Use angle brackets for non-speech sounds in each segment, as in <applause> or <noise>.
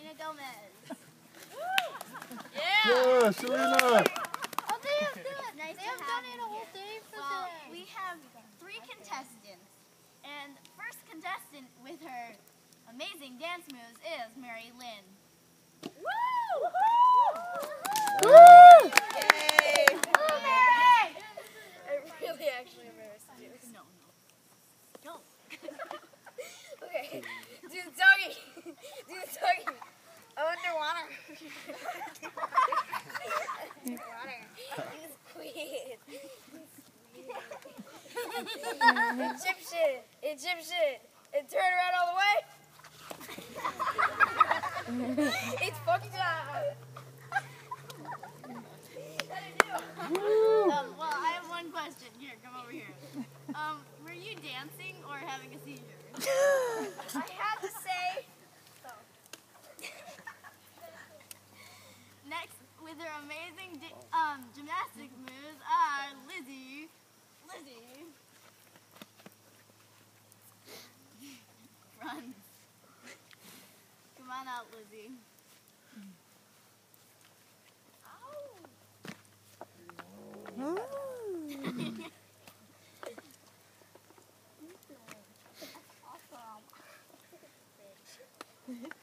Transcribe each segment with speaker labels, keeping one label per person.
Speaker 1: Selena Gomez. <laughs>
Speaker 2: Yeah, Selena.
Speaker 1: Oh, they have done nice They have done it a whole day for well, today. we have three contestants. And first contestant with her amazing dance moves is Mary Lynn.
Speaker 3: Egyptian. Egyptian. And turn around all the way. <laughs> it's fucking time.
Speaker 1: Um, well, I have one question. Here, come over here. Um, were you dancing or having a seizure? <laughs>
Speaker 3: I had to say.
Speaker 1: Next, with her amazing di- gymnastics moves are Lizzie. Lizzie. <laughs> Run. Come on out, Lizzie. And <laughs> <laughs>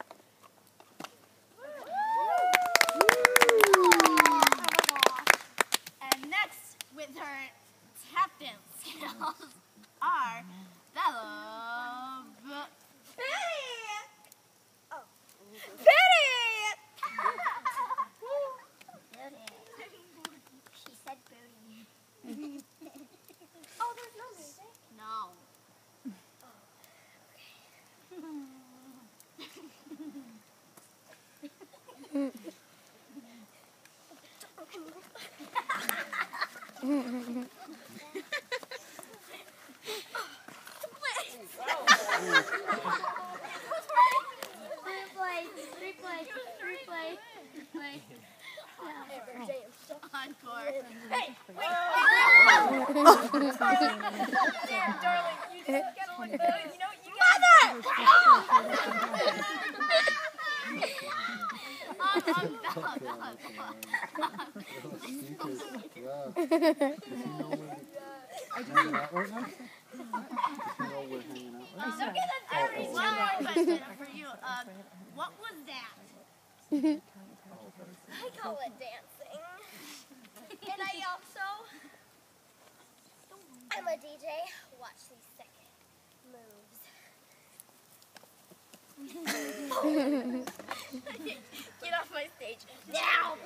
Speaker 3: Hey, wait. Darling, you just gotta look good. You know, you gotta.
Speaker 1: Um,
Speaker 2: Yeah. Does he know we're hanging out right now? Does he know we're hanging out right now?
Speaker 1: Okay, then I already one more question for you. Um, what was that?
Speaker 3: I call it dancing. and I also, I'm a DJ. Watch these second moves. Get off my stage now.